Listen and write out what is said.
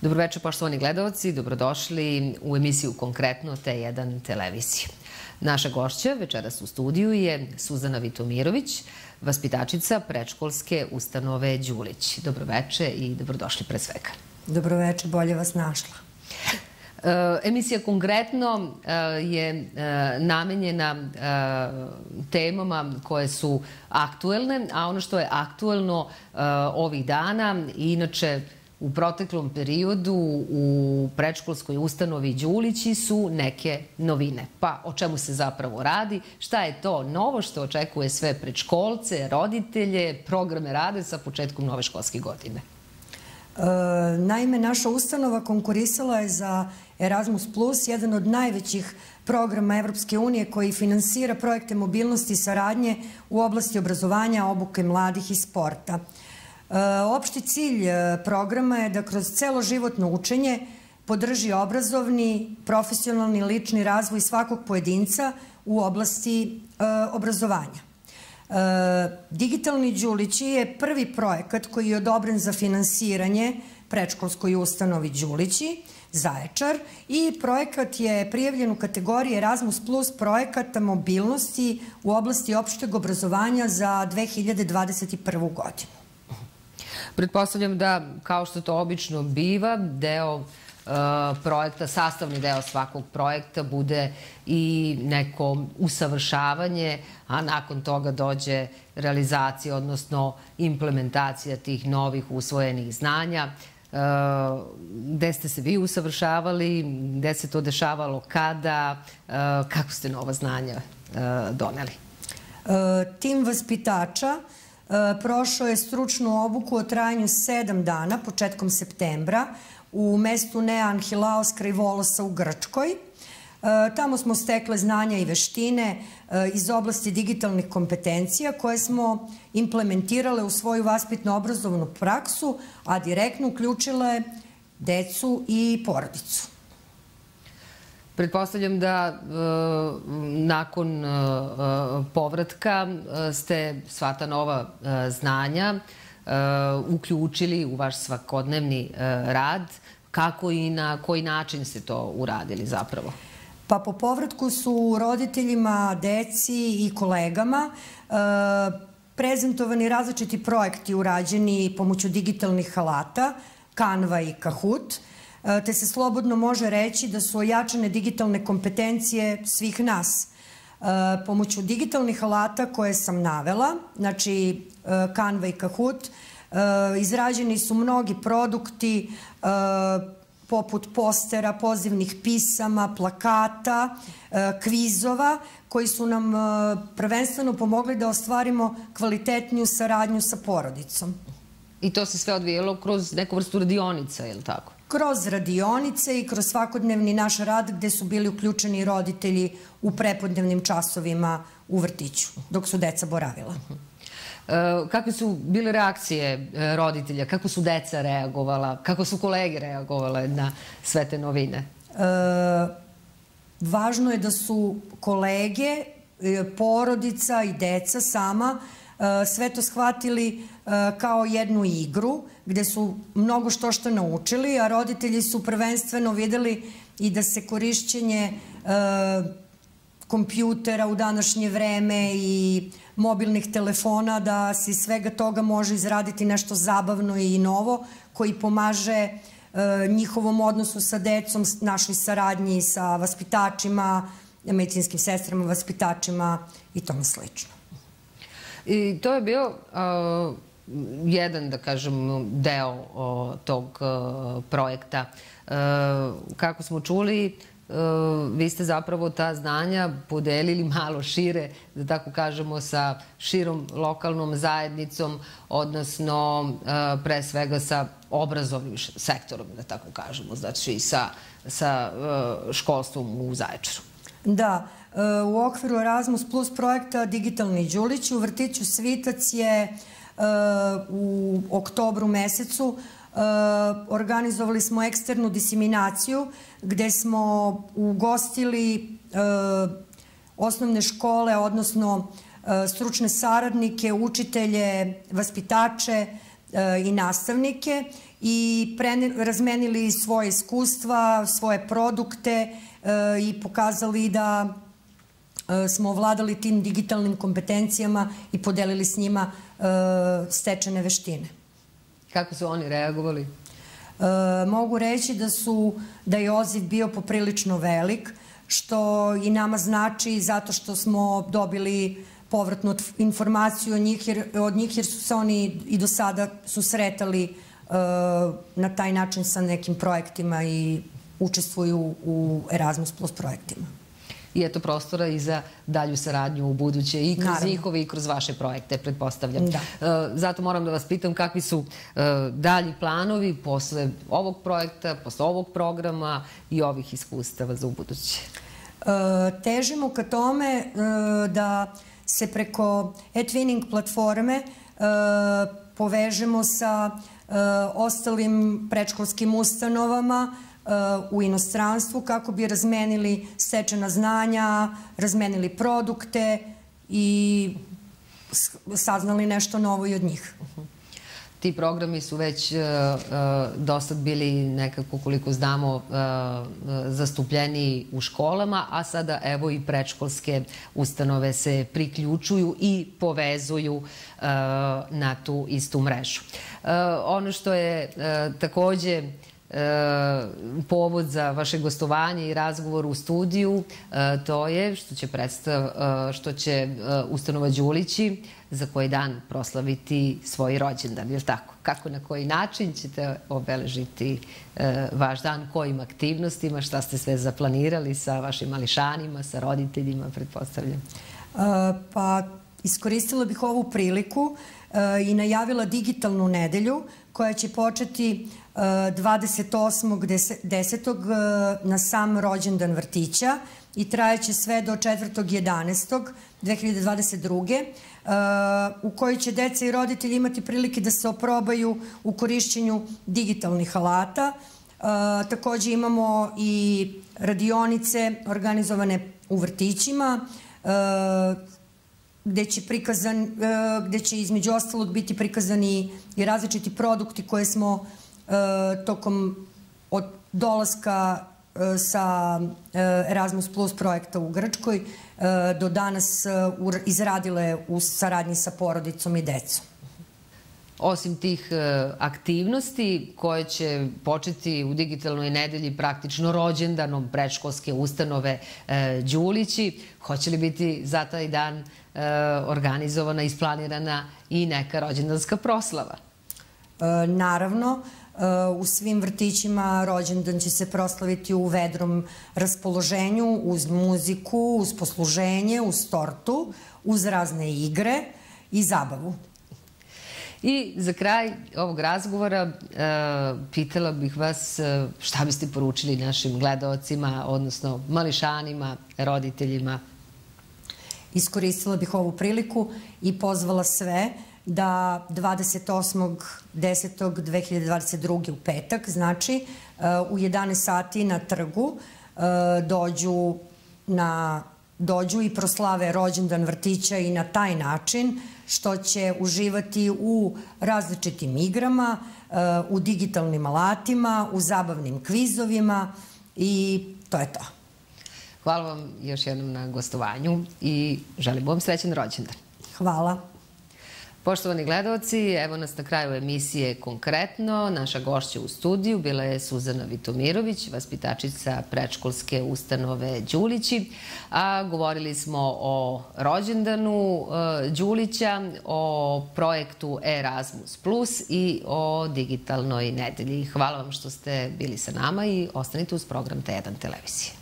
Dobroveče, poštovani gledalci, dobrodošli u emisiju Konkretno T1 televizije. Naša gošća večeras u studiju je Suzana Vitomirović, vaspitačica prečkolske ustanove Đulić. Dobroveče i dobrodošli pre svega. Dobroveče, bolje vas našla. E, emisija konkretno e, je e, namenjena temama koje su aktuelne, a ono što je aktuelno ovih dana, inače u proteklom periodu u prečkolskoj ustanovi Đulići su neke novine. Pa o čemu se zapravo radi, šta je to novo što očekuje sve prečkolce, roditelje, programe rade sa početkom nove školske godine? E, naime, naša ustanova konkurisala je za Erasmus Plus, jedan od najvećih programa Evropske unije koji finansira projekte mobilnosti i saradnje u oblasti obrazovanja, obuke mladih i sporta. E, opšti cilj e, programa je da kroz celoživotno učenje podrži obrazovni, profesionalni, lični razvoj svakog pojedinca u oblasti e, obrazovanja. Digitalni Đulići je prvi projekat koji je odobren za finansiranje prečkolskoj ustanovi Đulići, Zaječar i projekat je prijavljen u kategoriji Erasmus Plus projekata mobilnosti u oblasti opšteg obrazovanja za 2021. godinu. Pretpostavljam da, kao što to obično biva, deo uh, projekta, sastavni deo svakog projekta bude i neko usavršavanje, a nakon toga dođe realizacija, odnosno implementacija tih novih usvojenih znanja. Uh, gde ste se vi usavršavali, gde se to dešavalo, kada, uh, kako ste nova znanja doneli? Tim vaspitača E, prošao je stručnu obuku o trajanju sedam dana, početkom septembra, u mestu Nean Hilaos kraj Volosa u Grčkoj. E, tamo smo stekle znanja i veštine e, iz oblasti digitalnih kompetencija koje smo implementirale u svoju vaspitno-obrazovnu praksu, a direktno uključile decu i porodicu. Pretpostavljam da e, nakon e, e, povratka ste sva ta nova znanja uključili u vaš svakodnevni rad. Kako i na koji način ste to uradili zapravo? Pa po povratku su roditeljima, deci i kolegama prezentovani različiti projekti urađeni pomoću digitalnih alata, Canva i Kahoot, te se slobodno može reći da su ojačane digitalne kompetencije svih nas. E, pomoću digitalnih alata koje sam navela, znači e, Canva i Kahoot, izrađeni su mnogi produkti poput postera, pozivnih pisama, plakata, kvizova, koji su nam prvenstveno pomogli da ostvarimo kvalitetniju saradnju sa porodicom. I to se sve odvijelo kroz neku vrstu radionica, je li tako? Kroz radionice i kroz svakodnevni naš rad gde su bili uključeni roditelji u prepodnevnim časovima u vrtiću, dok su deca boravila. E, kakve su bile reakcije e, roditelja? Kako su deca reagovala? Kako su kolege reagovale na sve te novine? E, važno je da su kolege, porodica i deca sama sve to shvatili kao jednu igru gde su mnogo što što naučili, a roditelji su prvenstveno videli i da se korišćenje kompjutera u današnje vreme i mobilnih telefona, da se svega toga može izraditi nešto zabavno i novo koji pomaže njihovom odnosu sa decom, našoj saradnji sa vaspitačima, medicinskim sestrama, vaspitačima i tome slično. I to je bio jedan, da kažem, deo uh, tog uh, projekta. Uh, kako smo čuli, uh, vi ste zapravo ta znanja podelili malo šire, da tako kažemo, sa širom lokalnom zajednicom, odnosno uh, pre svega sa obrazovnim sektorom, da tako kažemo, znači sa, sa uh, školstvom u Zaječaru. Da, u okviru Erasmus Plus projekta Digitalni Đulić u vrtiću Svitac je e, u oktobru mesecu e, organizovali smo eksternu diseminaciju gde smo ugostili e, osnovne škole, odnosno stručne saradnike, učitelje, vaspitače i nastavnike i razmenili svoje iskustva, svoje produkte i pokazali da smo ovladali tim digitalnim kompetencijama i podelili s njima stečene veštine. Kako su oni reagovali? mogu reći da su da je odziv bio poprilično velik, što i nama znači zato što smo dobili povratnu informaciju od njih, jer, od njih jer su se oni i do sada susretali uh, na taj način sa nekim projektima i učestvuju u Erasmus Plus projektima. I eto prostora i za dalju saradnju u buduće i kroz Naravno. njihove i kroz vaše projekte, pretpostavljam. Da. Uh, zato moram da vas pitam kakvi su uh, dalji planovi posle ovog projekta, posle ovog programa i ovih iskustava za u buduće. Težimo ka tome da se preko e-twinning platforme e, povežemo sa e, ostalim predškolskim ustanovama e, u inostranstvu kako bi razmenili stečena znanja, razmenili produkte i saznali nešto novo i od njih. Ti programi su već uh, uh, dosad bili nekako, koliko znamo, uh, zastupljeni u školama, a sada evo i prečkolske ustanove se priključuju i povezuju na tu istu mrežu. Ono što je takođe povod za vaše gostovanje i razgovor u studiju, to je što će, predstav, što će ustanova Đulići za koji dan proslaviti svoj rođendan, je li tako? Kako, na koji način ćete obeležiti e, vaš dan, kojim aktivnostima, šta ste sve zaplanirali sa vašim mališanima, sa roditeljima, pretpostavljam? E, pa, iskoristila bih ovu priliku e, i najavila digitalnu nedelju koja će početi 28.10. na sam rođendan vrtića i trajeće sve do 4.11.2022 u kojoj će deca i roditelji imati prilike da se oprobaju u korišćenju digitalnih alata. Takođe imamo i radionice organizovane u vrtićima, gde će, prikazan, gde će između ostalog biti prikazani i različiti produkti koje smo tokom od dolaska sa Erasmus Plus projekta u Grčkoj do danas izradile u saradnji sa porodicom i decom. Osim tih aktivnosti koje će početi u digitalnoj nedelji praktično rođendanom predškolske ustanove Đulići, hoće li biti za taj dan organizovana, isplanirana i neka rođendanska proslava? Naravno, u svim vrtićima rođendan će se proslaviti u vedrom raspoloženju, uz muziku, uz posluženje, uz tortu, uz razne igre i zabavu. I za kraj ovog razgovora e, pitala bih vas e, šta biste poručili našim gledalcima, odnosno mališanima, roditeljima? Iskoristila bih ovu priliku i pozvala sve da 28.10.2022. u petak, znači u 11 sati na trgu dođu na dođu i proslave rođendan vrtića i na taj način što će uživati u različitim igrama, u digitalnim alatima, u zabavnim kvizovima i to je to. Hvala vam još jednom na gostovanju i želim vam srećan rođendan. Hvala. Poštovani gledalci, evo nas na kraju emisije Konkretno. Naša gošća u studiju bila je Suzana Vitomirović, vaspitačica prečkolske ustanove Đulići. A govorili smo o rođendanu e, Đulića, o projektu Erasmus Plus i o digitalnoj nedelji. Hvala vam što ste bili sa nama i ostanite uz program T1 televizije.